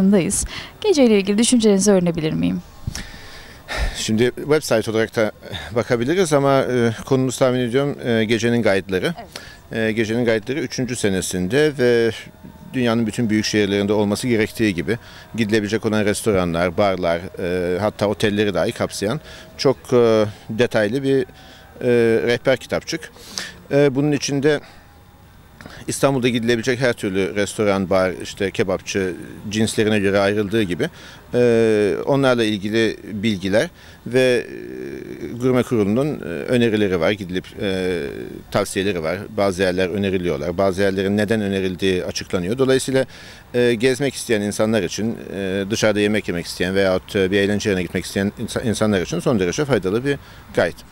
Lokantası'ndayız. Geceyle ilgili düşüncelerinizi öğrenebilir miyim? Şimdi website olarak da bakabiliriz ama e, konumuz tahmin ediyorum e, Gecenin Guide'ları. E, Gecenin Guide'ları 3. senesinde ve dünyanın bütün büyük şehirlerinde olması gerektiği gibi gidilebilecek olan restoranlar, barlar, e, hatta otelleri dahi kapsayan çok e, detaylı bir e, rehber kitapçık. E, bunun içinde İstanbul'da gidilebilecek her türlü restoran, bar, işte kebapçı cinslerine göre ayrıldığı gibi e, onlarla ilgili bilgiler ve e, Gurme Kurulu'nun e, önerileri var, gidilip e, tavsiyeleri var. Bazı yerler öneriliyorlar, bazı yerlerin neden önerildiği açıklanıyor. Dolayısıyla e, gezmek isteyen insanlar için, e, dışarıda yemek yemek isteyen veyahut e, bir eğlence yerine gitmek isteyen insa- insanlar için son derece faydalı bir guide.